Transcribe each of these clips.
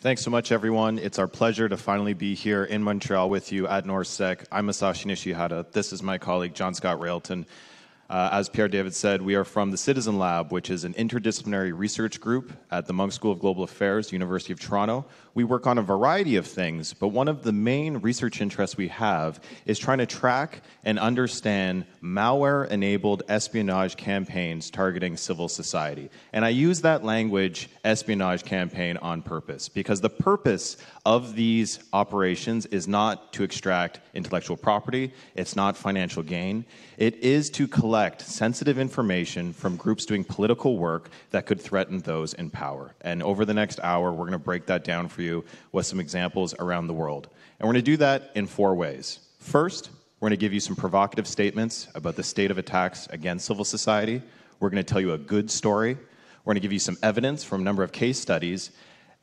Thanks so much, everyone. It's our pleasure to finally be here in Montreal with you at NorthSec. I'm Masashi Nishihata. This is my colleague, John Scott Railton. Uh, as Pierre David said, we are from the Citizen Lab, which is an interdisciplinary research group at the Munk School of Global Affairs, University of Toronto. We work on a variety of things, but one of the main research interests we have is trying to track and understand malware enabled espionage campaigns targeting civil society. And I use that language, espionage campaign, on purpose because the purpose of these operations is not to extract intellectual property, it's not financial gain. It is to collect sensitive information from groups doing political work that could threaten those in power. And over the next hour, we're going to break that down for you with some examples around the world. And we're going to do that in four ways. First, we're going to give you some provocative statements about the state of attacks against civil society. We're going to tell you a good story. We're going to give you some evidence from a number of case studies.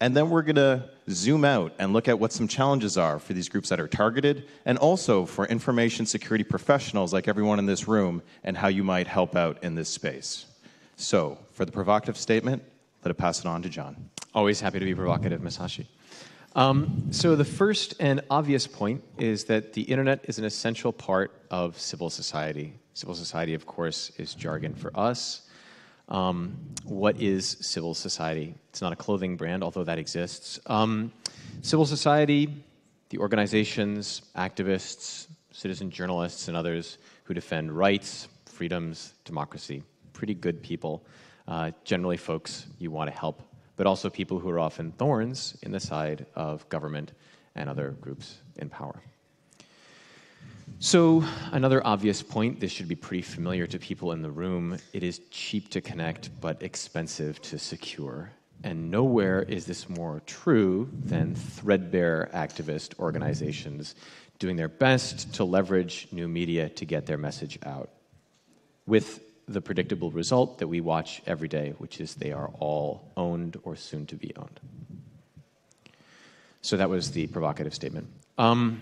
And then we're going to zoom out and look at what some challenges are for these groups that are targeted, and also for information security professionals like everyone in this room, and how you might help out in this space. So, for the provocative statement, let it pass it on to John. Always happy to be provocative, Masashi. Um, so, the first and obvious point is that the internet is an essential part of civil society. Civil society, of course, is jargon for us. Um, what is civil society? It's not a clothing brand, although that exists. Um, civil society, the organizations, activists, citizen journalists, and others who defend rights, freedoms, democracy. Pretty good people. Uh, generally, folks you want to help, but also people who are often thorns in the side of government and other groups in power. So, another obvious point, this should be pretty familiar to people in the room. It is cheap to connect, but expensive to secure. And nowhere is this more true than threadbare activist organizations doing their best to leverage new media to get their message out. With the predictable result that we watch every day, which is they are all owned or soon to be owned. So that was the provocative statement. Um,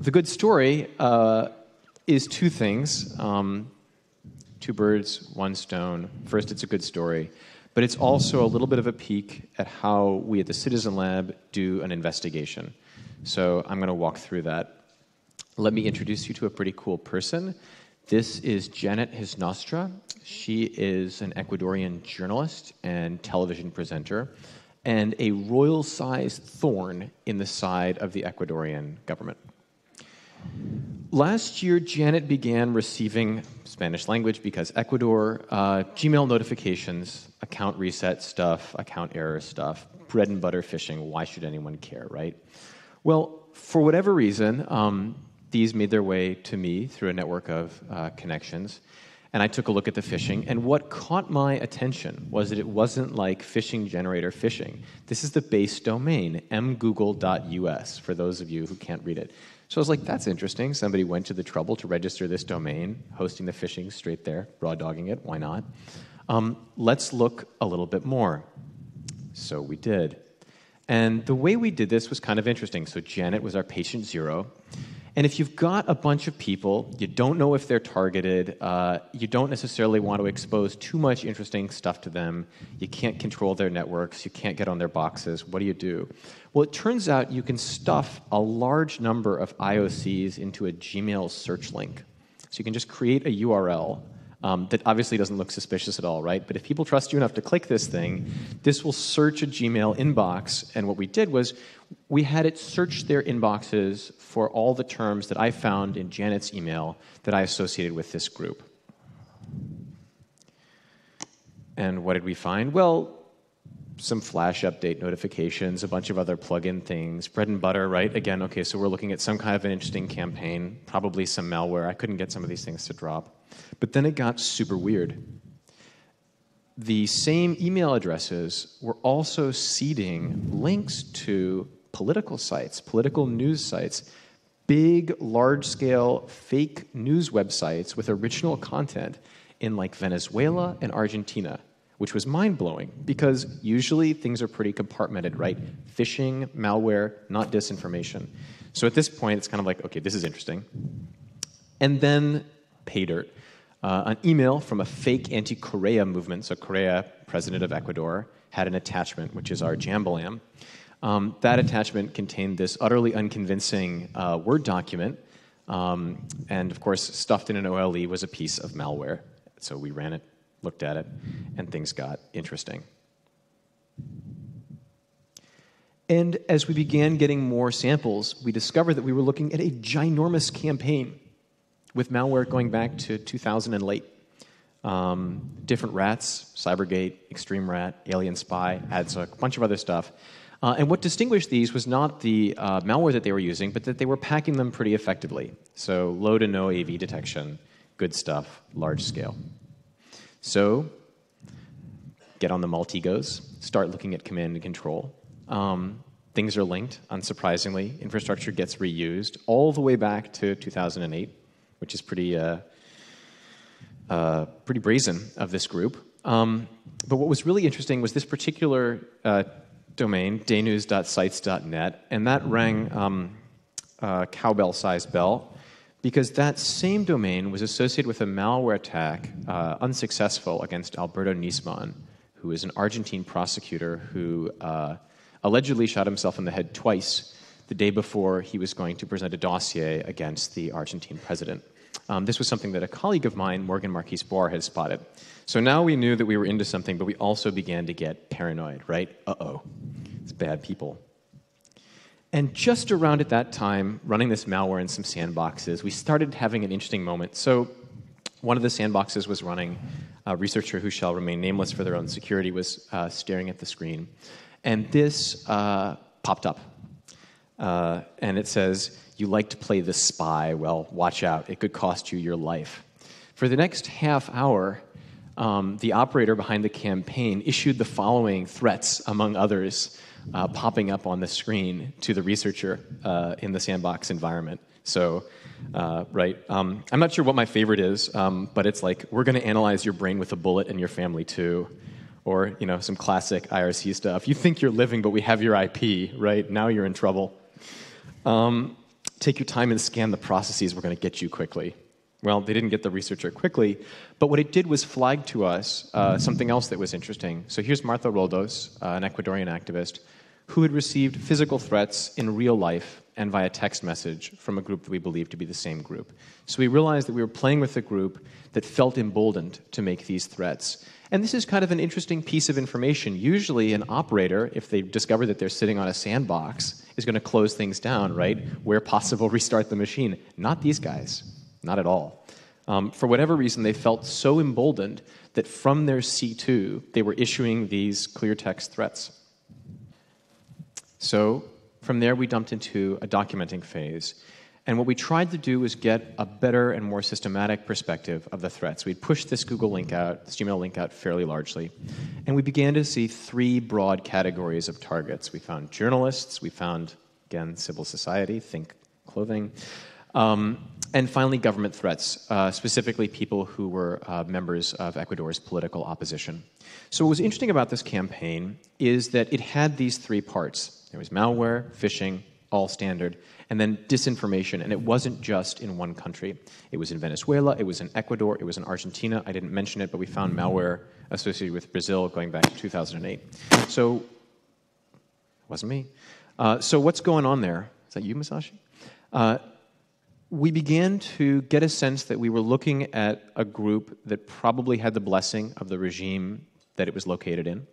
the good story uh, is two things um, two birds, one stone. First, it's a good story, but it's also a little bit of a peek at how we at the Citizen Lab do an investigation. So I'm going to walk through that. Let me introduce you to a pretty cool person. This is Janet Hinostroza. She is an Ecuadorian journalist and television presenter and a royal sized thorn in the side of the Ecuadorian government. Last year, Janet began receiving Spanish language because Ecuador, uh, Gmail notifications, account reset stuff, account error stuff, bread and butter phishing. Why should anyone care, right? Well, for whatever reason, um, these made their way to me through a network of uh, connections. And I took a look at the phishing, and what caught my attention was that it wasn't like phishing generator phishing. This is the base domain, mgoogle.us, for those of you who can't read it. So I was like, that's interesting. Somebody went to the trouble to register this domain, hosting the phishing straight there, raw dogging it. Why not? Um, let's look a little bit more. So we did. And the way we did this was kind of interesting. So Janet was our patient zero. And if you've got a bunch of people, you don't know if they're targeted, uh, you don't necessarily want to expose too much interesting stuff to them, you can't control their networks, you can't get on their boxes, what do you do? Well, it turns out you can stuff a large number of IOCs into a Gmail search link. So you can just create a URL um, that obviously doesn't look suspicious at all, right? But if people trust you enough to click this thing, this will search a Gmail inbox. And what we did was we had it search their inboxes for all the terms that I found in Janet's email that I associated with this group. And what did we find? Well, some flash update notifications, a bunch of other plugin things, bread and butter, right? Again, okay, so we're looking at some kind of an interesting campaign, probably some malware. I couldn't get some of these things to drop. But then it got super weird. The same email addresses were also seeding links to political sites, political news sites, big, large scale fake news websites with original content in like Venezuela and Argentina which was mind blowing because usually things are pretty compartmented, right? Phishing, malware, not disinformation. So at this point, it's kind of like, okay, this is interesting. And then paydirt. Uh, an email from a fake anti Correa movement. So, Correa, president of Ecuador, had an attachment, which is our Jambalam. Um, that attachment contained this utterly unconvincing uh, Word document. Um, and of course, stuffed in an OLE was a piece of malware. So we ran it, looked at it, and things got interesting. And as we began getting more samples, we discovered that we were looking at a ginormous campaign with malware going back to 2000 and late. Um, different rats, Cybergate, Xtreme RAT, Alien Spy, Adzok, a bunch of other stuff. Uh, and what distinguished these was not the uh, malware that they were using, but that they were packing them pretty effectively. So low to no AV detection, good stuff, large scale. So get on the Maltegos, start looking at command and control. Um, things are linked, unsurprisingly. Infrastructure gets reused all the way back to 2008, which is pretty, uh, uh, pretty brazen of this group. Um, but what was really interesting was this particular uh, domain, dnews.sites.net, and that rang um, cowbell sized bell because that same domain was associated with a malware attack, uh, unsuccessful, against Alberto Nisman, who is an Argentine prosecutor who uh, allegedly shot himself in the head twice the day before he was going to present a dossier against the Argentine president. Um, this was something that a colleague of mine, Morgan Marquis Boire, had spotted. So now we knew that we were into something, but we also began to get paranoid, right? Uh oh, it's bad people. And just around at that time, running this malware in some sandboxes, we started having an interesting moment. So, one of the sandboxes was running. A researcher who shall remain nameless for their own security was uh, staring at the screen. And this uh, popped up. Uh, and it says, You like to play the spy. Well, watch out, it could cost you your life. For the next half hour, um, the operator behind the campaign issued the following threats, among others, uh, popping up on the screen to the researcher uh, in the sandbox environment. So, uh, right, um, I'm not sure what my favorite is, um, but it's like, we're going to analyze your brain with a bullet and your family too or you know some classic IRC stuff. You think you're living, but we have your IP, right? Now you're in trouble. Um, take your time and scan the processes. We're going to get you quickly. Well, they didn't get the researcher quickly, but what it did was flag to us uh, something else that was interesting. So here's Martha Roldos, uh, an Ecuadorian activist, who had received physical threats in real life and via text message from a group that we believed to be the same group. So we realized that we were playing with a group that felt emboldened to make these threats. And this is kind of an interesting piece of information. Usually, an operator, if they discover that they're sitting on a sandbox, is going to close things down, right? Where possible, restart the machine. Not these guys, not at all. Um, for whatever reason, they felt so emboldened that from their C2, they were issuing these clear text threats. So, from there, we dumped into a documenting phase. And what we tried to do was get a better and more systematic perspective of the threats. We'd pushed this Google link out, this Gmail link out fairly largely. And we began to see three broad categories of targets. We found journalists, we found, again, civil society, think clothing, um, and finally government threats, uh, specifically people who were uh, members of Ecuador's political opposition. So, what was interesting about this campaign is that it had these three parts there was malware, phishing, all standard, and then disinformation. And it wasn't just in one country. It was in Venezuela, it was in Ecuador, it was in Argentina. I didn't mention it, but we found malware associated with Brazil going back to 2008. So, it wasn't me. Uh, so, what's going on there? Is that you, Masashi? We began to get a sense that we were looking at a group that probably had the blessing of the regime that it was located in,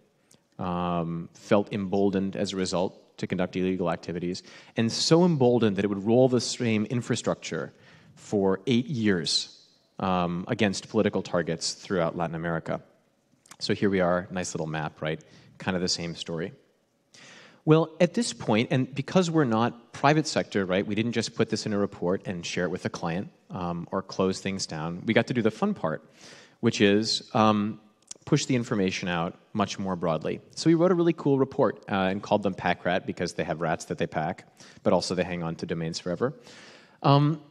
um, felt emboldened as a result to conduct illegal activities, and so emboldened that it would roll the same infrastructure for eight years um, against political targets throughout Latin America. So here we are, nice little map, right? Kind of the same story. Well, at this point, and because we're not private sector, right, we didn't just put this in a report and share it with a client um, or close things down. We got to do the fun part, which is um, push the information out much more broadly. So we wrote a really cool report uh, and called them Pack Rat because they have rats that they pack, but also they hang on to domains forever. Um,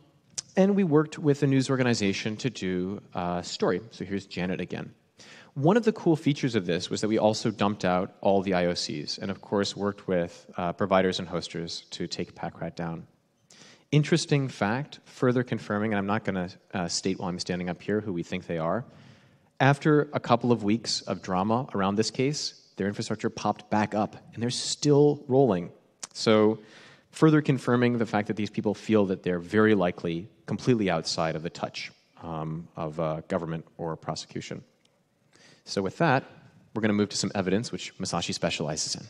and we worked with a news organization to do a story. So here's Janet again. One of the cool features of this was that we also dumped out all the IOCs and, of course, worked with uh, providers and hosters to take PackRat down. Interesting fact, further confirming, and I'm not going to uh, state while I'm standing up here who we think they are, after a couple of weeks of drama around this case, their infrastructure popped back up, and they're still rolling. So, further confirming the fact that these people feel that they're very likely completely outside of the touch um, of uh, government or prosecution. So, with that, we're going to move to some evidence, which Masashi specializes in.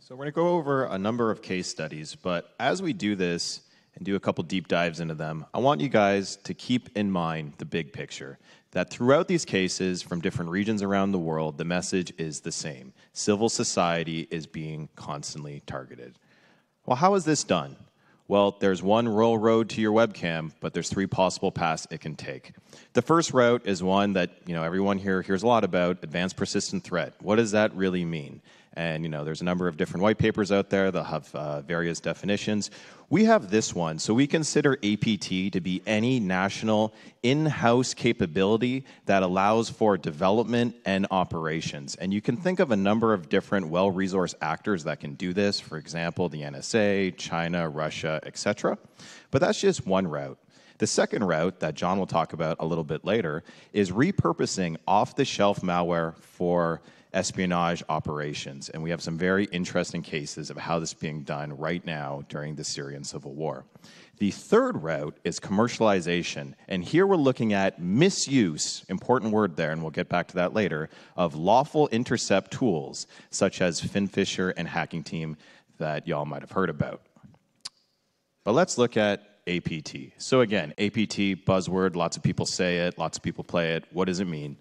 So, we're going to go over a number of case studies, but as we do this and do a couple deep dives into them, I want you guys to keep in mind the big picture that throughout these cases from different regions around the world, the message is the same civil society is being constantly targeted. Well, how is this done? Well, there's one royal road to your webcam, but there's three possible paths it can take. The first route is one that you know everyone here hears a lot about: advanced persistent threat. What does that really mean? And you know, there's a number of different white papers out there that have uh, various definitions. We have this one. So we consider APT to be any national in-house capability that allows for development and operations. And you can think of a number of different well-resourced actors that can do this. For example, the NSA, China, Russia, etc. But that's just one route. The second route that John will talk about a little bit later is repurposing off the shelf malware for espionage operations. And we have some very interesting cases of how this is being done right now during the Syrian civil war. The third route is commercialization. And here we're looking at misuse, important word there, and we'll get back to that later, of lawful intercept tools such as FinFisher and Hacking Team that y'all might have heard about. But let's look at APT. So, again, APT, buzzword, lots of people say it, lots of people play it. What does it mean?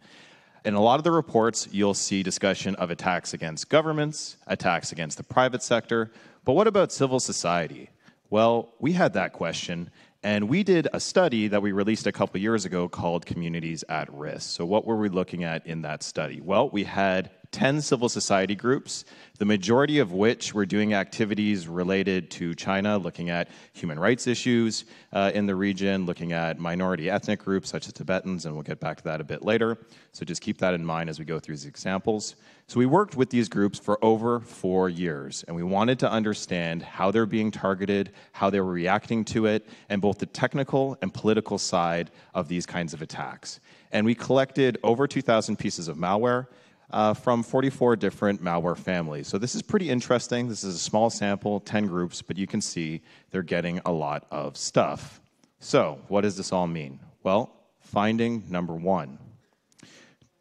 In a lot of the reports, you'll see discussion of attacks against governments, attacks against the private sector. But what about civil society? Well, we had that question, and we did a study that we released a couple years ago called Communities at Risk. So, what were we looking at in that study? Well, we had 10 civil society groups, the majority of which were doing activities related to China, looking at human rights issues uh, in the region, looking at minority ethnic groups such as Tibetans, and we'll get back to that a bit later. So just keep that in mind as we go through these examples. So we worked with these groups for over four years, and we wanted to understand how they're being targeted, how they were reacting to it, and both the technical and political side of these kinds of attacks. And we collected over 2,000 pieces of malware uh, from 44 different malware families. So this is pretty interesting. This is a small sample, 10 groups, but you can see they're getting a lot of stuff. So what does this all mean? Well, finding number one.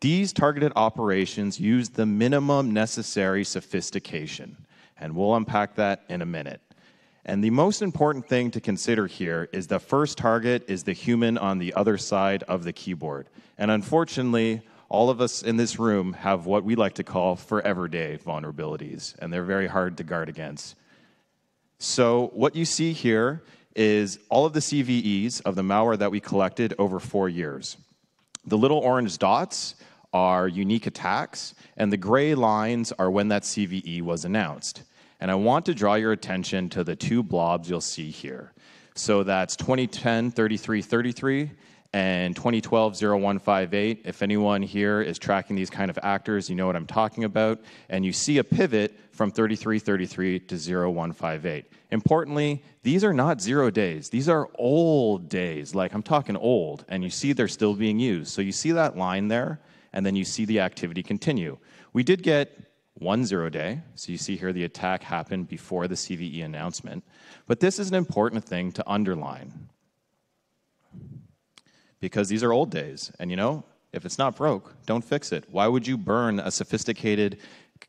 These targeted operations use the minimum necessary sophistication, and we'll unpack that in a minute. And the most important thing to consider here is the first target is the human on the other side of the keyboard. And unfortunately, all of us in this room have what we like to call forever day vulnerabilities, and they're very hard to guard against. So, what you see here is all of the CVEs of the malware that we collected over four years. The little orange dots are unique attacks, and the gray lines are when that CVE was announced. And I want to draw your attention to the two blobs you'll see here. So that's 2010 3333 and 2012-0158. If anyone here is tracking these kind of actors, you know what I'm talking about. And you see a pivot from 3333 to 0158. Importantly, these are not zero days. These are old days. Like I'm talking old. And you see they're still being used. So you see that line there, and then you see the activity continue. We did get one zero day. So you see here the attack happened before the CVE announcement. But this is an important thing to underline because these are old days. And you know, if it's not broke, don't fix it. Why would you burn a sophisticated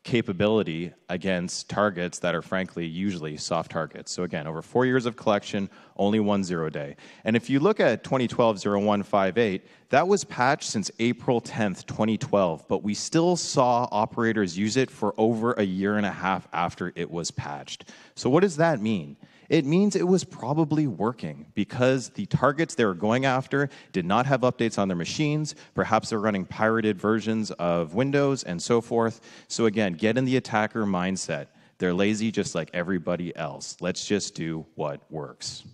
capability against targets that are frankly usually soft targets. So again, over four years of collection, only one zero day. And if you look at 2012-0158, that was patched since April 10th, 2012, but we still saw operators use it for over a year and a half after it was patched. So what does that mean? It means it was probably working because the targets they were going after did not have updates on their machines. Perhaps they're running pirated versions of Windows and so forth. So, again, get in the attacker mindset. They're lazy just like everybody else. Let's just do what works.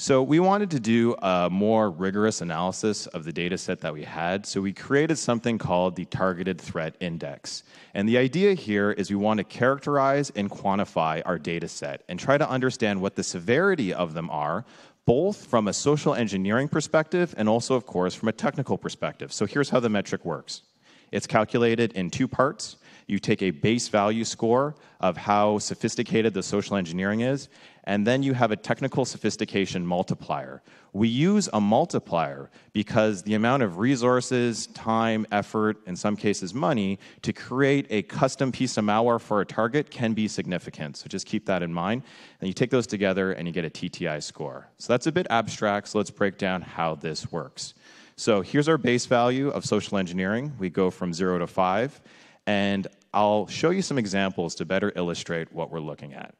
So we wanted to do a more rigorous analysis of the data set that we had. So we created something called the Targeted Threat Index. And the idea here is we want to characterize and quantify our data set and try to understand what the severity of them are, both from a social engineering perspective and also, of course, from a technical perspective. So here's how the metric works. It's calculated in two parts. You take a base value score of how sophisticated the social engineering is, and then you have a technical sophistication multiplier. We use a multiplier because the amount of resources, time, effort, in some cases money, to create a custom piece of malware for a target can be significant. So just keep that in mind. And you take those together and you get a TTI score. So that's a bit abstract, so let's break down how this works. So here's our base value of social engineering. We go from zero to five, and I'll show you some examples to better illustrate what we're looking at.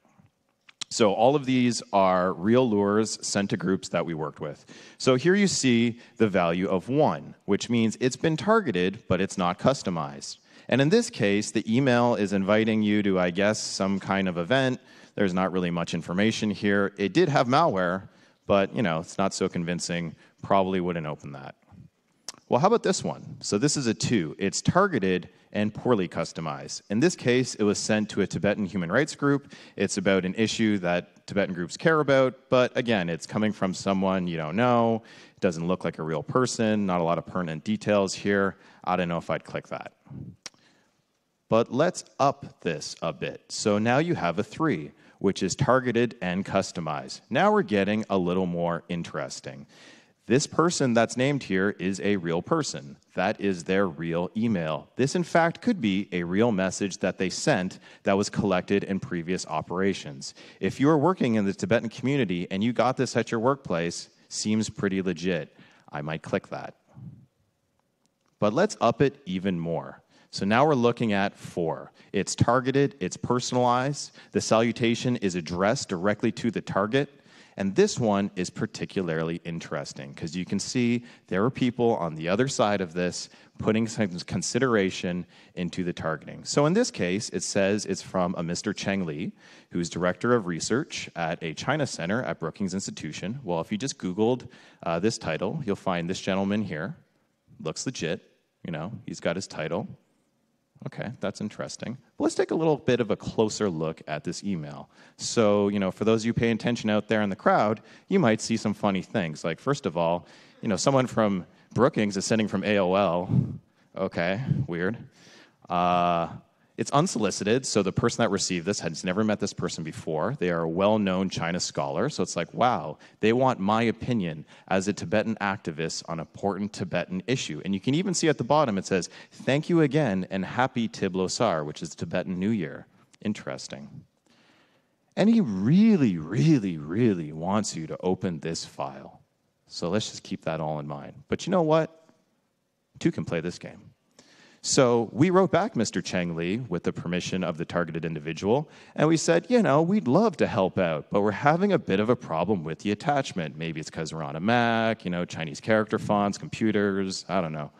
So all of these are real lures sent to groups that we worked with. So here you see the value of one, which means it's been targeted, but it's not customized. And in this case, the email is inviting you to, I guess, some kind of event. There's not really much information here. It did have malware, but you know, it's not so convincing. Probably wouldn't open that. Well, how about this one? So this is a two. It's targeted and poorly customized. In this case, it was sent to a Tibetan human rights group. It's about an issue that Tibetan groups care about, but again, it's coming from someone you don't know. It doesn't look like a real person, not a lot of pertinent details here. I don't know if I'd click that. But let's up this a bit. So now you have a three, which is targeted and customized. Now we're getting a little more interesting. This person that's named here is a real person. That is their real email. This, in fact, could be a real message that they sent that was collected in previous operations. If you are working in the Tibetan community and you got this at your workplace, seems pretty legit. I might click that. But let's up it even more. So now we're looking at four. It's targeted, it's personalized, the salutation is addressed directly to the target, and this one is particularly interesting because you can see there are people on the other side of this putting some consideration into the targeting. So in this case, it says it's from a Mr. Cheng Li, who's director of research at a China center at Brookings Institution. Well, if you just Googled uh, this title, you'll find this gentleman here. Looks legit, you know, he's got his title. Okay, that's interesting. But let's take a little bit of a closer look at this email. So, you know, for those of you paying attention out there in the crowd, you might see some funny things. Like, first of all, you know, someone from Brookings is sending from AOL. Okay, weird. Uh, it's unsolicited, so the person that received this has never met this person before. They are a well known China scholar, so it's like, wow, they want my opinion as a Tibetan activist on an important Tibetan issue. And you can even see at the bottom it says, thank you again and happy Tiblosar, which is Tibetan New Year. Interesting. And he really, really, really wants you to open this file. So let's just keep that all in mind. But you know what? Two can play this game. So we wrote back Mr. Cheng Li with the permission of the targeted individual, and we said, you know, we'd love to help out, but we're having a bit of a problem with the attachment. Maybe it's because we're on a Mac, you know, Chinese character fonts, computers, I don't know.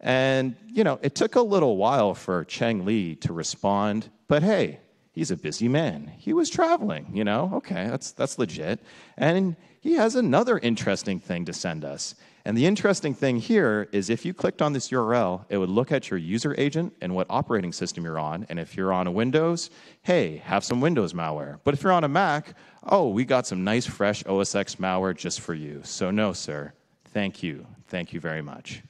And, you know, it took a little while for Cheng Li to respond, but hey, he's a busy man. He was traveling, you know, okay, that's, that's legit. And he has another interesting thing to send us. And the interesting thing here is if you clicked on this URL, it would look at your user agent and what operating system you're on. And if you're on a Windows, hey, have some Windows malware. But if you're on a Mac, oh, we got some nice, fresh OS X malware just for you. So, no, sir. Thank you. Thank you very much.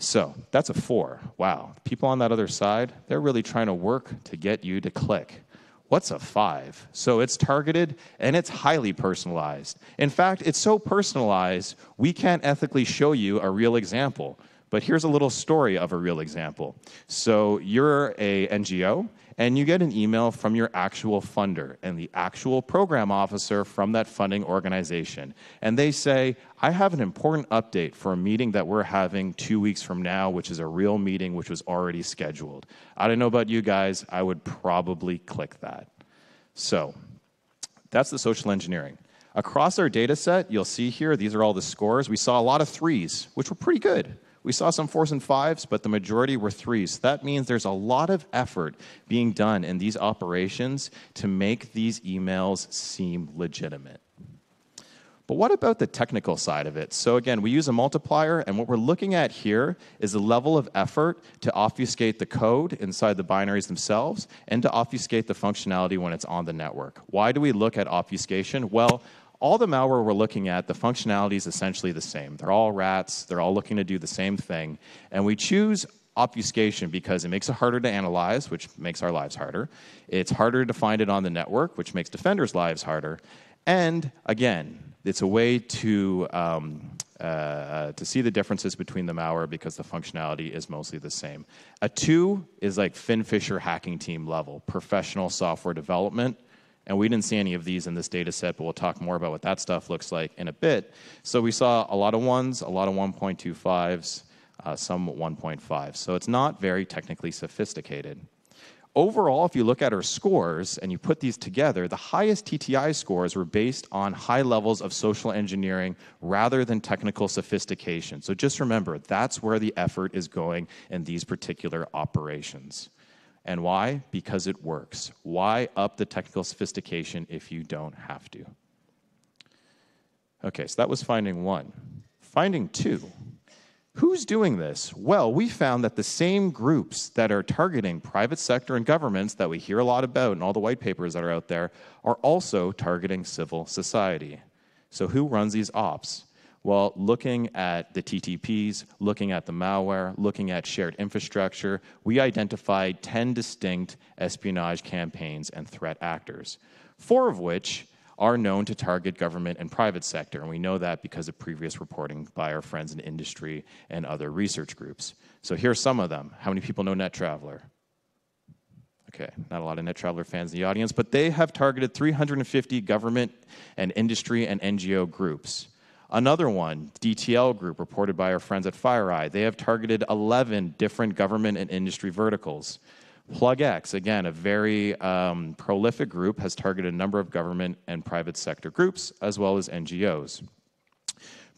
So, that's a four. Wow. People on that other side, they're really trying to work to get you to click. What's a five? So it's targeted and it's highly personalized. In fact, it's so personalized, we can't ethically show you a real example. But here's a little story of a real example. So you're a NGO and you get an email from your actual funder and the actual program officer from that funding organization. And they say, I have an important update for a meeting that we're having two weeks from now, which is a real meeting which was already scheduled. I don't know about you guys, I would probably click that. So that's the social engineering. Across our data set, you'll see here, these are all the scores. We saw a lot of threes, which were pretty good. We saw some fours and fives, but the majority were threes. That means there's a lot of effort being done in these operations to make these emails seem legitimate. But what about the technical side of it? So, again, we use a multiplier, and what we're looking at here is the level of effort to obfuscate the code inside the binaries themselves and to obfuscate the functionality when it's on the network. Why do we look at obfuscation? Well, all the malware we're looking at, the functionality is essentially the same. They're all rats, they're all looking to do the same thing. And we choose obfuscation because it makes it harder to analyze, which makes our lives harder. It's harder to find it on the network, which makes defenders' lives harder. And again, it's a way to um, uh, to see the differences between the malware because the functionality is mostly the same. A two is like FinFisher hacking team level, professional software development. And we didn't see any of these in this data set, but we'll talk more about what that stuff looks like in a bit. So we saw a lot of ones, a lot of 1.25s, uh, some 1.5. So it's not very technically sophisticated. Overall, if you look at our scores and you put these together, the highest TTI scores were based on high levels of social engineering rather than technical sophistication. So just remember, that's where the effort is going in these particular operations. And why? Because it works. Why up the technical sophistication if you don't have to? Okay, so that was finding one. Finding two Who's doing this? Well, we found that the same groups that are targeting private sector and governments that we hear a lot about in all the white papers that are out there are also targeting civil society. So, who runs these ops? Well, looking at the TTPs, looking at the malware, looking at shared infrastructure, we identified 10 distinct espionage campaigns and threat actors, four of which are known to target government and private sector, and we know that because of previous reporting by our friends in industry and other research groups. So here are some of them. How many people know NetTraveler? Okay, not a lot of NetTraveler fans in the audience, but they have targeted 350 government and industry and NGO groups. Another one, DTL Group, reported by our friends at FireEye, they have targeted 11 different government and industry verticals. PlugX, again, a very um, prolific group, has targeted a number of government and private sector groups as well as NGOs.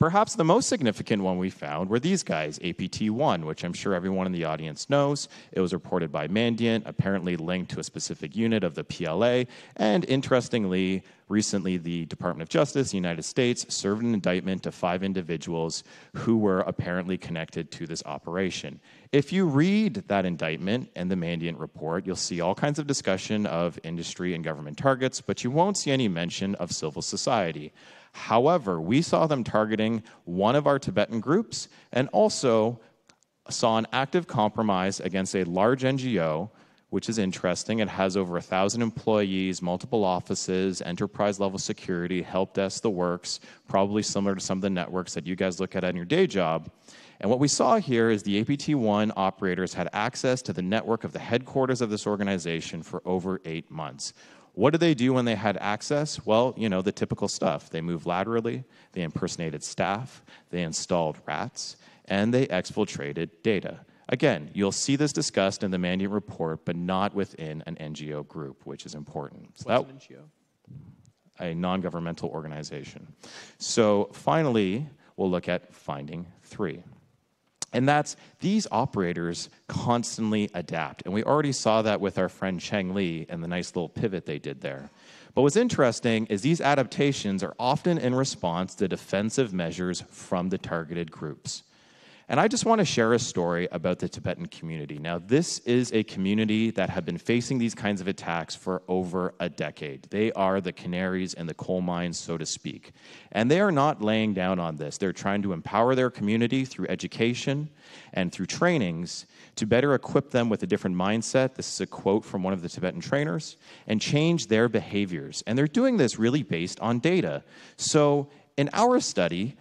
Perhaps the most significant one we found were these guys, APT1, which I'm sure everyone in the audience knows. It was reported by Mandiant, apparently linked to a specific unit of the PLA, and interestingly, recently the Department of Justice, the United States, served an indictment to five individuals who were apparently connected to this operation. If you read that indictment and the Mandiant report, you'll see all kinds of discussion of industry and government targets, but you won't see any mention of civil society. However, we saw them targeting one of our Tibetan groups and also saw an active compromise against a large NGO, which is interesting. It has over a thousand employees, multiple offices, enterprise level security, help desk, the works, probably similar to some of the networks that you guys look at in your day job. And what we saw here is the APT1 operators had access to the network of the headquarters of this organization for over eight months. What did they do when they had access? Well, you know, the typical stuff. They moved laterally, they impersonated staff, they installed rats, and they exfiltrated data. Again, you'll see this discussed in the Mandiant report, but not within an NGO group, which is important. So What's that, an NGO? A non governmental organization. So finally, we'll look at finding three. And that's these operators constantly adapt. And we already saw that with our friend Cheng Li and the nice little pivot they did there. But what's interesting is these adaptations are often in response to defensive measures from the targeted groups. And I just want to share a story about the Tibetan community. Now, this is a community that have been facing these kinds of attacks for over a decade. They are the canaries in the coal mines, so to speak. And they are not laying down on this. They're trying to empower their community through education and through trainings to better equip them with a different mindset. This is a quote from one of the Tibetan trainers, and change their behaviors. And they're doing this really based on data. So, in our study,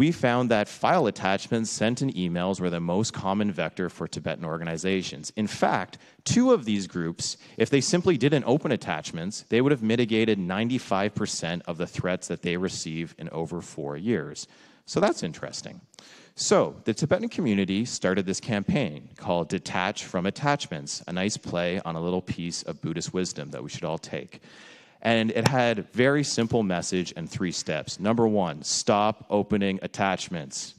we found that file attachments sent in emails were the most common vector for Tibetan organizations. In fact, two of these groups, if they simply didn't open attachments, they would have mitigated 95% of the threats that they receive in over four years. So that's interesting. So, the Tibetan community started this campaign called Detach from Attachments, a nice play on a little piece of Buddhist wisdom that we should all take. And it had very simple message and three steps. Number one, stop opening attachments.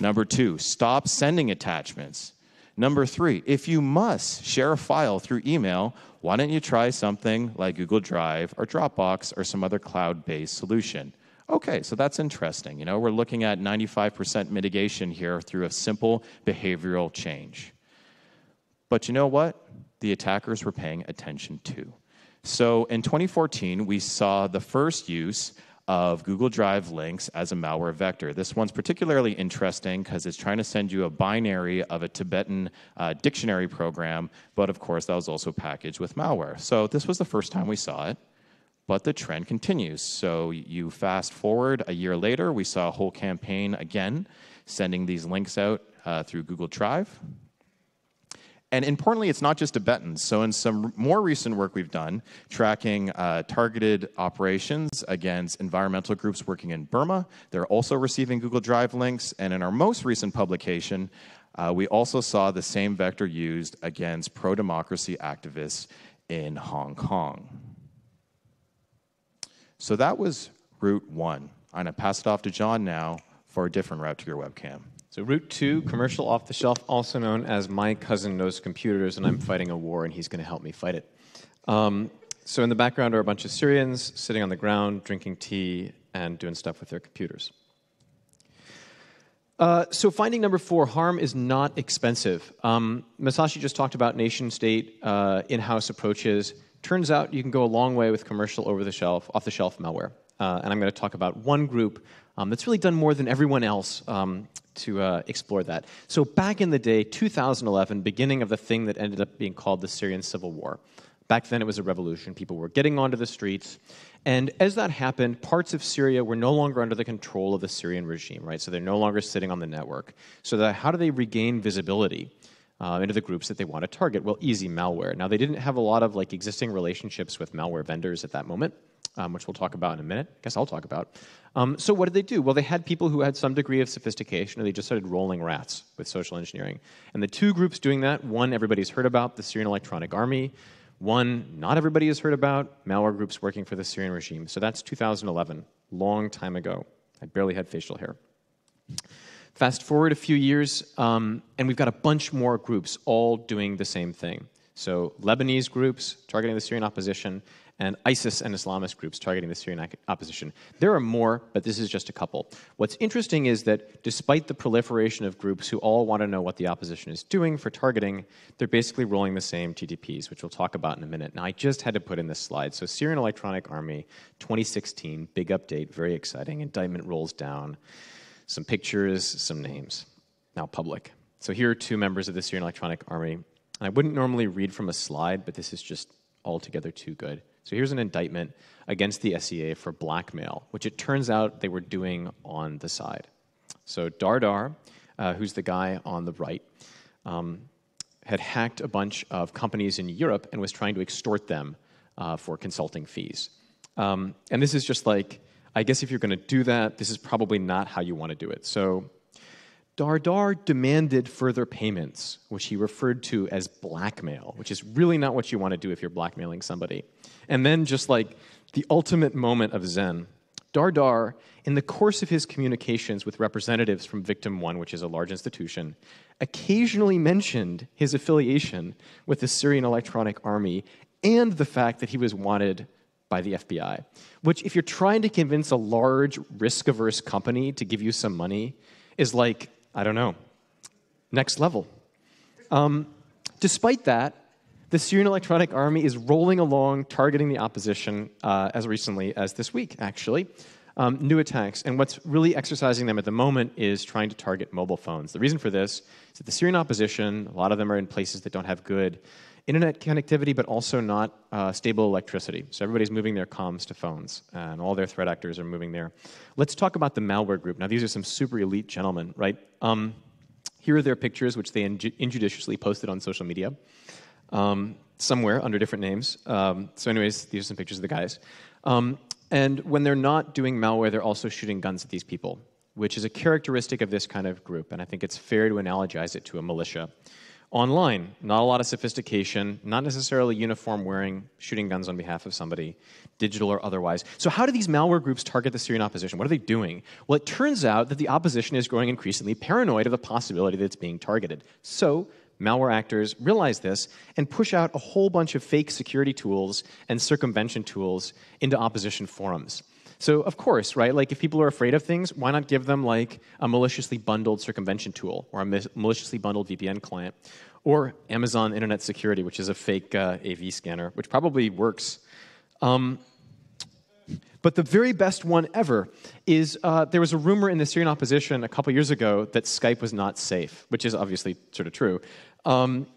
Number two, stop sending attachments. Number three, if you must share a file through email, why don't you try something like Google Drive or Dropbox or some other cloud based solution? Okay, so that's interesting. You know, we're looking at 95% mitigation here through a simple behavioral change. But you know what? The attackers were paying attention to. So in 2014, we saw the first use of Google Drive links as a malware vector. This one's particularly interesting because it's trying to send you a binary of a Tibetan uh, dictionary program, but of course, that was also packaged with malware. So this was the first time we saw it but the trend continues. So you fast forward a year later, we saw a whole campaign again sending these links out uh, through Google Drive. And importantly, it's not just Tibetans. So, in some more recent work we've done, tracking uh, targeted operations against environmental groups working in Burma, they're also receiving Google Drive links. And in our most recent publication, uh, we also saw the same vector used against pro democracy activists in Hong Kong. So that was route one. I'm going to pass it off to John now for a different route to your webcam. So, route two, commercial off the shelf, also known as My Cousin Knows Computers, and I'm fighting a war, and he's going to help me fight it. Um, so, in the background are a bunch of Syrians sitting on the ground, drinking tea, and doing stuff with their computers. Uh, so, finding number four, harm is not expensive. Um, Masashi just talked about nation state uh, in house approaches. Turns out you can go a long way with commercial over the shelf, off the shelf malware. Uh, and I'm going to talk about one group um, that's really done more than everyone else um, to uh, explore that. So, back in the day, 2011, beginning of the thing that ended up being called the Syrian Civil War. Back then, it was a revolution. People were getting onto the streets. And as that happened, parts of Syria were no longer under the control of the Syrian regime, right? So they're no longer sitting on the network. So, how do they regain visibility? Uh, into the groups that they want to target. Well, easy malware. Now they didn't have a lot of like existing relationships with malware vendors at that moment, um, which we'll talk about in a minute. I guess I'll talk about. Um, so what did they do? Well, they had people who had some degree of sophistication, and they just started rolling rats with social engineering. And the two groups doing that, one everybody's heard about, the Syrian Electronic Army. One not everybody has heard about, malware groups working for the Syrian regime. So that's 2011, long time ago. I barely had facial hair. Fast forward a few years, um, and we've got a bunch more groups all doing the same thing. So Lebanese groups targeting the Syrian opposition, and ISIS and Islamist groups targeting the Syrian opposition. There are more, but this is just a couple. What's interesting is that despite the proliferation of groups who all want to know what the opposition is doing for targeting, they're basically rolling the same TTPs, which we'll talk about in a minute. Now, I just had to put in this slide. So, Syrian Electronic Army 2016, big update, very exciting. Indictment rolls down, some pictures, some names, now public. So, here are two members of the Syrian Electronic Army. I wouldn't normally read from a slide, but this is just altogether too good. So here's an indictment against the SEA for blackmail, which it turns out they were doing on the side. So Dardar, uh, who's the guy on the right, um, had hacked a bunch of companies in Europe and was trying to extort them uh, for consulting fees. Um, and this is just like, I guess if you're going to do that, this is probably not how you want to do it. So Dardar demanded further payments, which he referred to as blackmail, which is really not what you want to do if you're blackmailing somebody. And then, just like the ultimate moment of Zen, Dardar, in the course of his communications with representatives from Victim One, which is a large institution, occasionally mentioned his affiliation with the Syrian Electronic Army and the fact that he was wanted by the FBI. Which, if you're trying to convince a large, risk averse company to give you some money, is like I don't know. Next level. Um, despite that, the Syrian Electronic Army is rolling along, targeting the opposition uh, as recently as this week, actually. Um, new attacks. And what's really exercising them at the moment is trying to target mobile phones. The reason for this is that the Syrian opposition, a lot of them are in places that don't have good internet connectivity, but also not uh, stable electricity. So everybody's moving their comms to phones, and all their threat actors are moving there. Let's talk about the malware group. Now, these are some super elite gentlemen, right? Um, here are their pictures, which they injudiciously posted on social media um, somewhere under different names. Um, so, anyways, these are some pictures of the guys. Um, and when they're not doing malware, they're also shooting guns at these people, which is a characteristic of this kind of group. And I think it's fair to analogize it to a militia online. Not a lot of sophistication, not necessarily uniform wearing, shooting guns on behalf of somebody, digital or otherwise. So, how do these malware groups target the Syrian opposition? What are they doing? Well, it turns out that the opposition is growing increasingly paranoid of the possibility that it's being targeted. So, malware actors realize this and push out a whole bunch of fake security tools and circumvention tools into opposition forums. So, of course, right, like if people are afraid of things, why not give them like a maliciously bundled circumvention tool or a maliciously bundled VPN client? Or Amazon Internet Security, which is a fake uh, AV scanner, which probably works. Um, but the very best one ever is uh, there was a rumor in the Syrian opposition a couple years ago that Skype was not safe, which is obviously sort of true. Um,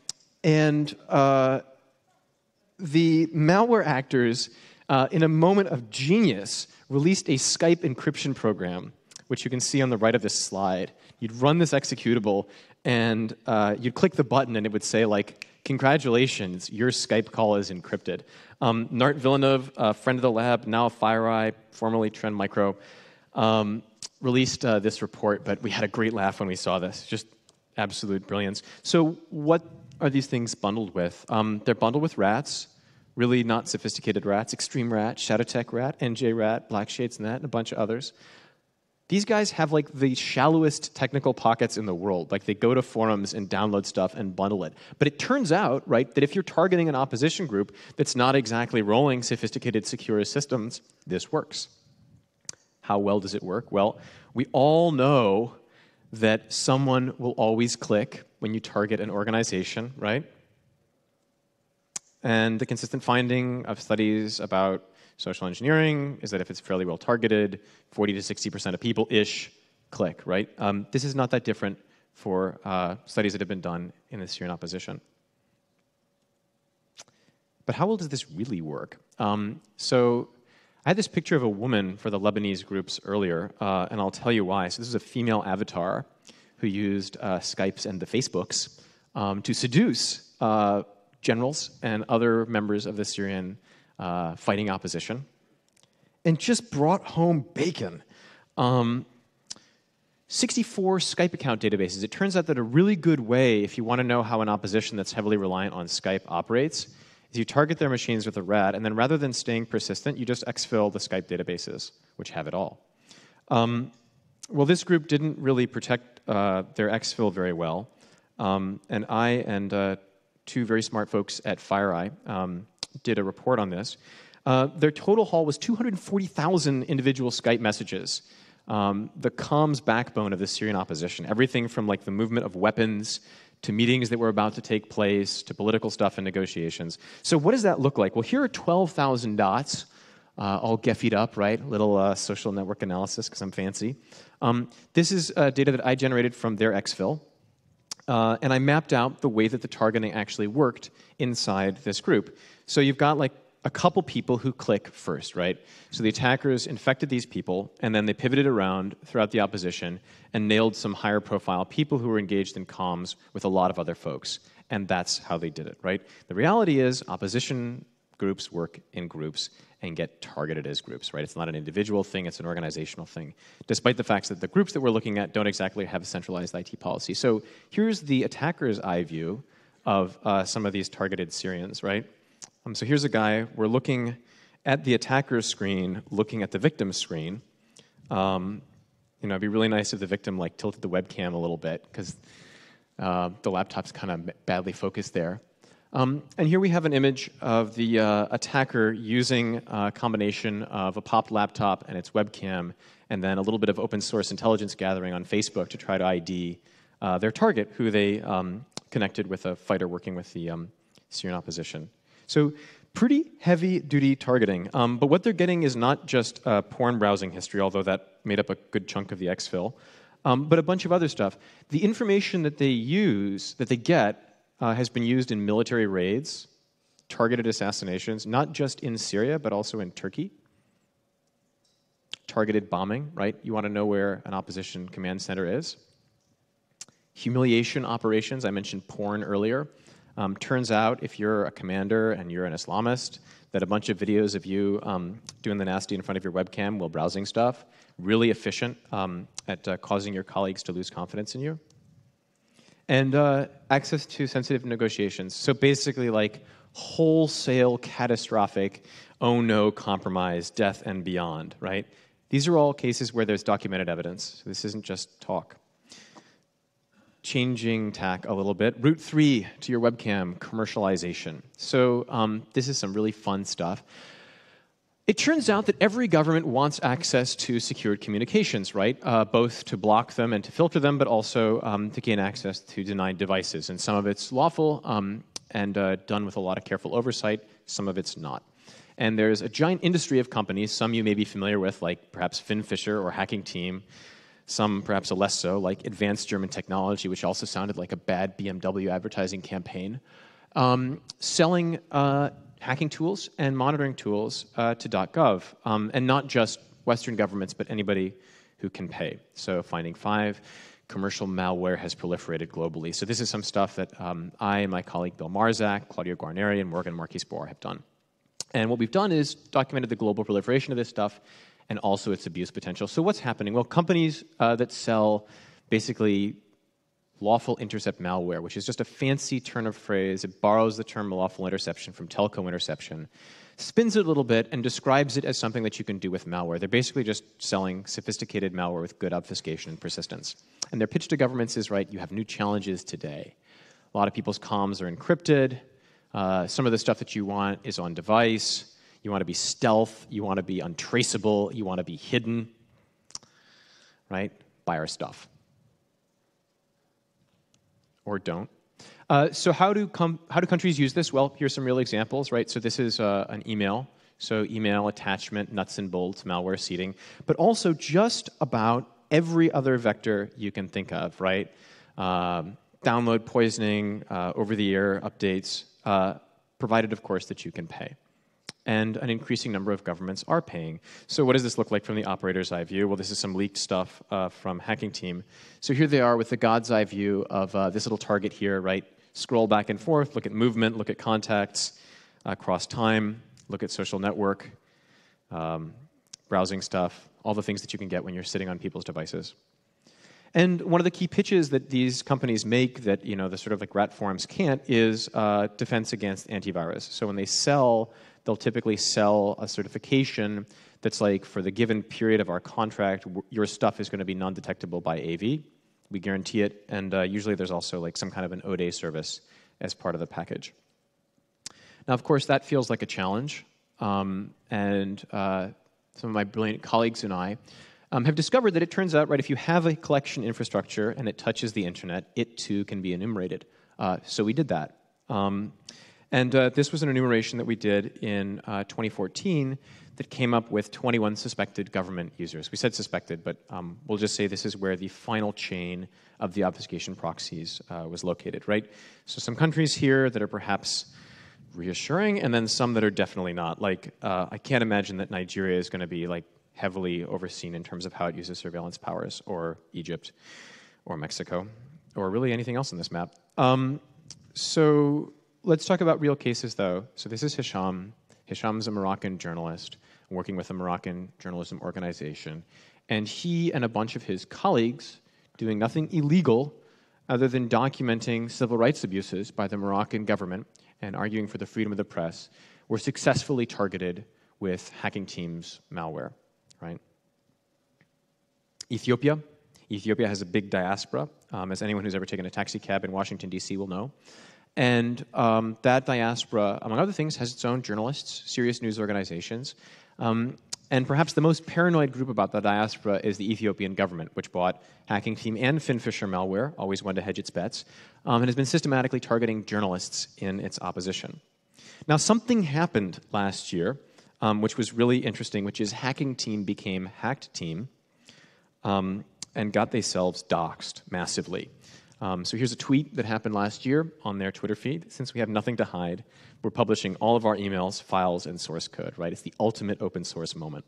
and uh, the malware actors, uh, in a moment of genius, released a Skype encryption program, which you can see on the right of this slide. You'd run this executable, and uh, you'd click the button, and it would say, like, congratulations, your Skype call is encrypted. Um, Nart Villeneuve, a friend of the lab, now FireEye, formerly Trend Micro, um, released uh, this report, but we had a great laugh when we saw this. Just absolute brilliance. So, what are these things bundled with? Um, they're bundled with rats, really not sophisticated rats, Xtreme RAT, Shadow Tech Rat, njRAT, Black Shades and that, and a bunch of others. These guys have like the shallowest technical pockets in the world. Like they go to forums and download stuff and bundle it. But it turns out, right, that if you're targeting an opposition group that's not exactly rolling sophisticated secure systems, this works. How well does it work? Well, we all know that someone will always click when you target an organization, right? And the consistent finding of studies about social engineering is that if it's fairly well targeted, 40 to 60% of people ish click, right? Um, this is not that different for uh, studies that have been done in the Syrian opposition. But how well does this really work? Um, so I had this picture of a woman for the Lebanese groups earlier, uh, and I'll tell you why. So this is a female avatar who used uh, Skypes and the Facebooks um, to seduce uh, generals and other members of the Syrian uh, fighting opposition, and just brought home bacon. Um, 64 Skype account databases. It turns out that a really good way, if you want to know how an opposition that's heavily reliant on Skype operates, is you target their machines with a rat, and then rather than staying persistent, you just exfil the Skype databases, which have it all. Um, well, this group didn't really protect uh, their exfil very well, um, and I and uh, two very smart folks at FireEye um, did a report on this. Uh, their total haul was 240,000 individual Skype messages. Um, the comms backbone of the Syrian opposition, everything from like the movement of weapons to meetings that were about to take place to political stuff and negotiations. So, what does that look like? Well, here are 12,000 dots, uh, all geffied up, right? Little uh, social network analysis because I'm fancy. Um, this is uh, data that I generated from their exfil. Uh, and I mapped out the way that the targeting actually worked inside this group. So you've got like a couple people who click first, right? So the attackers infected these people, and then they pivoted around throughout the opposition and nailed some higher profile people who were engaged in comms with a lot of other folks. And that's how they did it, right? The reality is, opposition groups work in groups and get targeted as groups, right? It's not an individual thing, it's an organizational thing, despite the fact that the groups that we're looking at don't exactly have a centralized IT policy. So here's the attacker's eye view of uh, some of these targeted Syrians, right? Um, so here's a guy, we're looking at the attacker's screen, looking at the victim's screen. Um, you know, it'd be really nice if the victim like tilted the webcam a little bit because uh, the laptop's kind of badly focused there. Um, and here we have an image of the uh, attacker using a combination of a popped laptop and its webcam, and then a little bit of open source intelligence gathering on Facebook to try to ID uh, their target, who they um, connected with a fighter working with the um, Syrian opposition. So, pretty heavy duty targeting. Um, but what they're getting is not just uh, porn browsing history, although that made up a good chunk of the exfil, um, but a bunch of other stuff. The information that they use, that they get, uh, has been used in military raids, targeted assassinations, not just in Syria, but also in Turkey. Targeted bombing, right? You want to know where an opposition command center is. Humiliation operations, I mentioned porn earlier. Um, turns out, if you're a commander and you're an Islamist, that a bunch of videos of you um, doing the nasty in front of your webcam while browsing stuff, really efficient um, at uh, causing your colleagues to lose confidence in you and uh, access to sensitive negotiations. So basically, like wholesale, catastrophic, oh no, compromise, death and beyond, right? These are all cases where there's documented evidence. So this isn't just talk. Changing tack a little bit. Route three to your webcam commercialization. So um, this is some really fun stuff. It turns out that every government wants access to secured communications, right? Uh, both to block them and to filter them, but also um, to gain access to denied devices. And some of it's lawful um, and uh, done with a lot of careful oversight, some of it's not. And there's a giant industry of companies, some you may be familiar with, like perhaps FinFisher or Hacking Team, some perhaps a less so, like Advanced German Technology, which also sounded like a bad BMW advertising campaign, um, selling uh, hacking tools and monitoring tools uh, to .gov, um, and not just Western governments, but anybody who can pay. So Finding Five, commercial malware has proliferated globally. So this is some stuff that um, I and my colleague Bill Marczak, Claudio Guarnieri, and Morgan Marquis-Boire have done. And what we've done is documented the global proliferation of this stuff and also its abuse potential. So what's happening? Well, companies uh, that sell basically lawful intercept malware, which is just a fancy turn of phrase. It borrows the term lawful interception from telco interception, spins it a little bit, and describes it as something that you can do with malware. They're basically just selling sophisticated malware with good obfuscation and persistence. And their pitch to governments is right, you have new challenges today. A lot of people's comms are encrypted. Uh, some of the stuff that you want is on device. You want to be stealth. You want to be untraceable. You want to be hidden. Right? Buy our stuff or don't. Uh, so how do, how do countries use this? Well, here's some real examples, right? So this is uh, an email. So email attachment, nuts and bolts, malware seeding, but also just about every other vector you can think of, right? Um, download poisoning, uh, over-the-air updates, uh, provided, of course, that you can pay and an increasing number of governments are paying. So, what does this look like from the operator's eye view? Well, this is some leaked stuff uh, from Hacking Team. So, here they are with the God's eye view of uh, this little target here, right? Scroll back and forth, look at movement, look at contacts uh, across time, look at social network, um, browsing stuff, all the things that you can get when you're sitting on people's devices. And one of the key pitches that these companies make that you know the sort of like rat forums can't is uh, defense against antivirus. So when they sell they'll typically sell a certification that's like for the given period of our contract, your stuff is going to be non-detectable by AV. We guarantee it, and uh, usually there's also like some kind of an ODA service as part of the package. Now, of course, that feels like a challenge, um, and uh, some of my brilliant colleagues and I um, have discovered that it turns out, right, if you have a collection infrastructure and it touches the internet, it too can be enumerated. Uh, so we did that. Um, and uh, this was an enumeration that we did in uh, 2014 that came up with 21 suspected government users. We said suspected, but um, we'll just say this is where the final chain of the obfuscation proxies uh, was located, right? So some countries here that are perhaps reassuring, and then some that are definitely not. Like, uh, I can't imagine that Nigeria is going to be like heavily overseen in terms of how it uses surveillance powers, or Egypt, or Mexico, or really anything else on this map. Um, so let's talk about real cases, though. So this is Hisham. Hisham's a Moroccan journalist working with a Moroccan journalism organization. And he and a bunch of his colleagues, doing nothing illegal other than documenting civil rights abuses by the Moroccan government and arguing for the freedom of the press, were successfully targeted with Hacking Team's malware, right? Ethiopia. Ethiopia has a big diaspora, um, as anyone who's ever taken a taxi cab in Washington, D.C. will know. And um, that diaspora, among other things, has its own journalists, serious news organizations. Um, and perhaps the most paranoid group about the diaspora is the Ethiopian government, which bought Hacking Team and FinFisher malware, always wanted to hedge its bets, um, and has been systematically targeting journalists in its opposition. Now, something happened last year, um, which was really interesting, which is Hacking Team became Hacked Team um, and got themselves doxxed massively. Um, so here's a tweet that happened last year on their Twitter feed. Since we have nothing to hide, we're publishing all of our emails, files, and source code, right? It's the ultimate open source moment.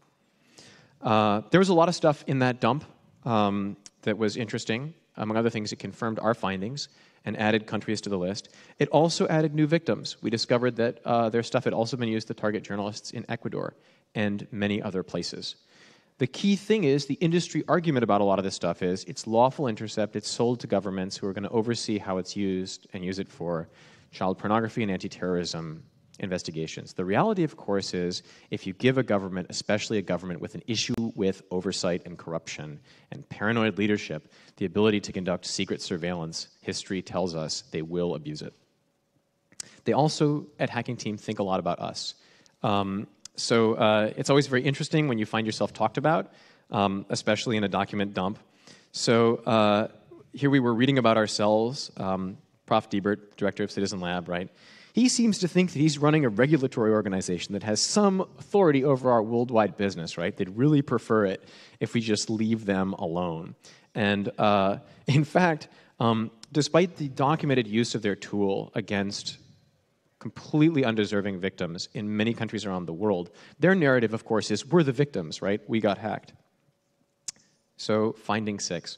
Uh, there was a lot of stuff in that dump um, that was interesting. Among other things, it confirmed our findings and added countries to the list. It also added new victims. We discovered that uh, their stuff had also been used to target journalists in Ecuador and many other places. The key thing is the industry argument about a lot of this stuff is it's lawful intercept, it's sold to governments who are going to oversee how it's used and use it for child pornography and anti terrorism investigations. The reality, of course, is if you give a government, especially a government with an issue with oversight and corruption and paranoid leadership, the ability to conduct secret surveillance, history tells us they will abuse it. They also, at Hacking Team, think a lot about us. Um, so uh, it's always very interesting when you find yourself talked about, um, especially in a document dump. So uh, here we were reading about ourselves. Um, Prof. Deibert, director of Citizen Lab, right? he seems to think that he's running a regulatory organization that has some authority over our worldwide business, right? They'd really prefer it if we just leave them alone. And uh, in fact, um, despite the documented use of their tool against completely undeserving victims in many countries around the world, their narrative, of course, is we're the victims, right? We got hacked. So, finding six.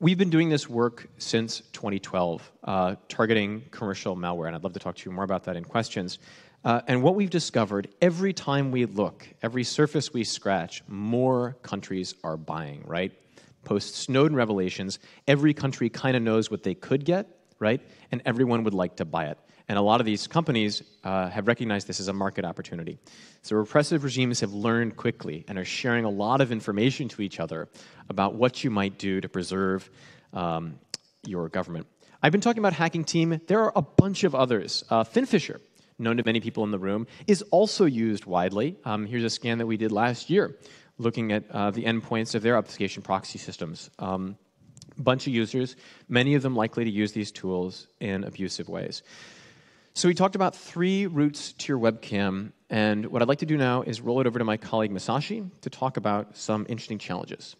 We've been doing this work since 2012, uh, targeting commercial malware, and I'd love to talk to you more about that in questions. Uh, and what we've discovered every time we look, every surface we scratch, more countries are buying, right? Post Snowden revelations, every country kind of knows what they could get, right? And everyone would like to buy it. And a lot of these companies uh, have recognized this as a market opportunity. So repressive regimes have learned quickly and are sharing a lot of information to each other about what you might do to preserve um, your government. I've been talking about Hacking Team. There are a bunch of others. Uh, FinFisher, known to many people in the room, is also used widely. Um, here's a scan that we did last year looking at uh, the endpoints of their application proxy systems. Um, bunch of users, many of them likely to use these tools in abusive ways. So we talked about three routes to your webcam, and what I'd like to do now is roll it over to my colleague Masashi to talk about some interesting challenges.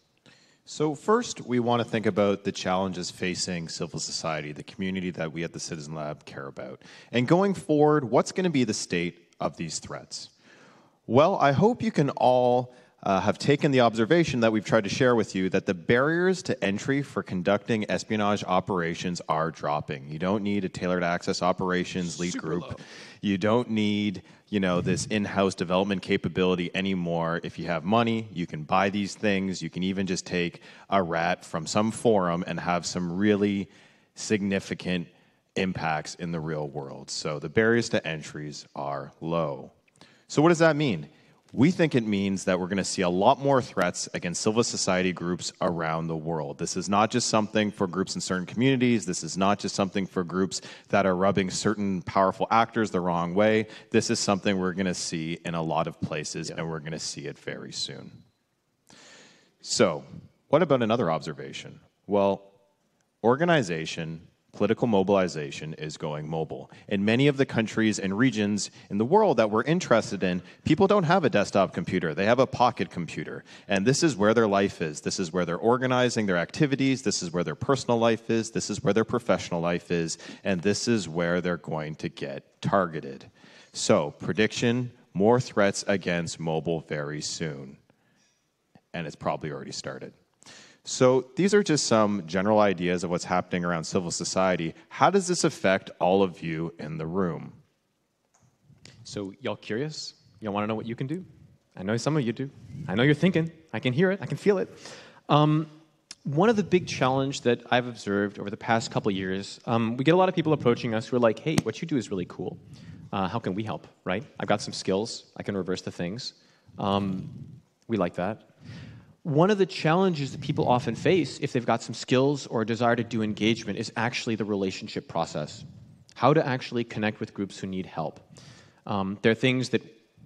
So first, we want to think about the challenges facing civil society, the community that we at the Citizen Lab care about. And going forward, what's going to be the state of these threats? Well, I hope you can all uh, have taken the observation that we've tried to share with you that the barriers to entry for conducting espionage operations are dropping. You don't need a tailored access operations lead Super group. Low. You don't need you know this in-house development capability anymore. If you have money, you can buy these things. You can even just take a rat from some forum and have some really significant impacts in the real world. So the barriers to entries are low. So what does that mean? We think it means that we're going to see a lot more threats against civil society groups around the world. This is not just something for groups in certain communities. This is not just something for groups that are rubbing certain powerful actors the wrong way. This is something we're going to see in a lot of places, yeah. and we're going to see it very soon. So, what about another observation? Well, organization political mobilization is going mobile. In many of the countries and regions in the world that we're interested in, people don't have a desktop computer. They have a pocket computer. And this is where their life is. This is where they're organizing their activities. This is where their personal life is. This is where their professional life is. And this is where they're going to get targeted. So, prediction more threats against mobile very soon. And it's probably already started. So these are just some general ideas of what's happening around civil society. How does this affect all of you in the room? So y'all curious? Y'all want to know what you can do? I know some of you do. I know you're thinking. I can hear it. I can feel it. Um, one of the big challenge that I've observed over the past couple years, um, we get a lot of people approaching us who are like, "Hey, what you do is really cool. Uh, how can we help?" Right? I've got some skills. I can reverse the things. Um, we like that. One of the challenges that people often face if they've got some skills or a desire to do engagement is actually the relationship process. How to actually connect with groups who need help. Um, there are things that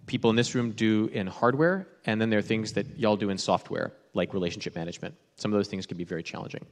people in this room do in hardware, and then there are things that y'all do in software, like relationship management. Some of those things can be very challenging.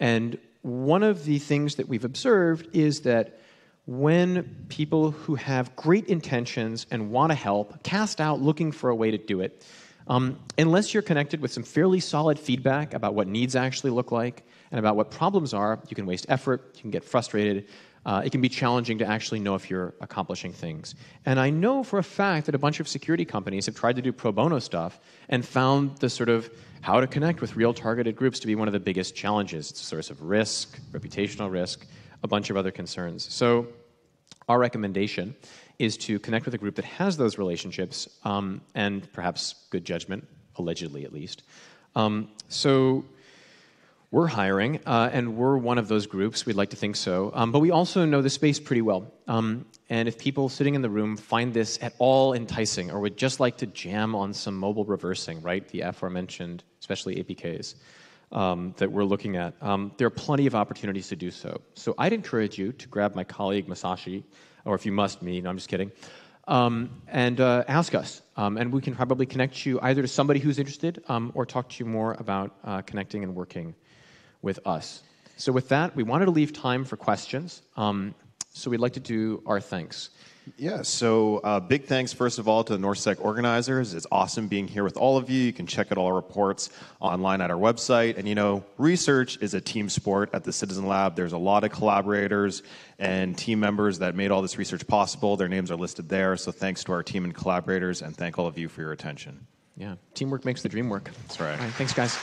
And one of the things that we've observed is that when people who have great intentions and want to help cast out looking for a way to do it, um, unless you're connected with some fairly solid feedback about what needs actually look like and about what problems are, you can waste effort, you can get frustrated. Uh, it can be challenging to actually know if you're accomplishing things. And I know for a fact that a bunch of security companies have tried to do pro bono stuff and found the sort of how to connect with real targeted groups to be one of the biggest challenges. It's a source of risk, reputational risk, a bunch of other concerns. So, our recommendation is to connect with a group that has those relationships um, and perhaps good judgment, allegedly at least. Um, so we're hiring, uh, and we're one of those groups. We'd like to think so. Um, but we also know the space pretty well. Um, and if people sitting in the room find this at all enticing or would just like to jam on some mobile reversing, right, the aforementioned, especially APKs, um, that we're looking at, um, there are plenty of opportunities to do so. So I'd encourage you to grab my colleague Masashi or if you must, me. No, I'm just kidding. Um, and uh, ask us. Um, and we can probably connect you either to somebody who's interested um, or talk to you more about uh, connecting and working with us. So, with that, we wanted to leave time for questions. Um, So we'd like to do our thanks. Yeah, so uh, big thanks, first of all, to the NorthSec organizers. It's awesome being here with all of you. You can check out all our reports online at our website. And you know, research is a team sport at the Citizen Lab. There's a lot of collaborators and team members that made all this research possible. Their names are listed there. So thanks to our team and collaborators, and thank all of you for your attention. Yeah, teamwork makes the dream work. That's right. All right thanks, guys.